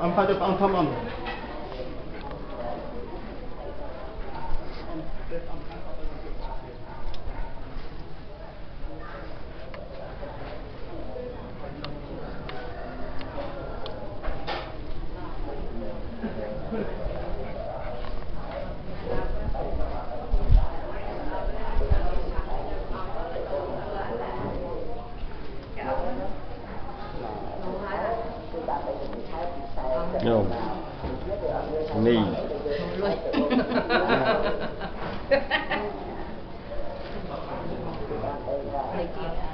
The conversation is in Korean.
안파제 빵타만 Thank you. No. Me. Thank you.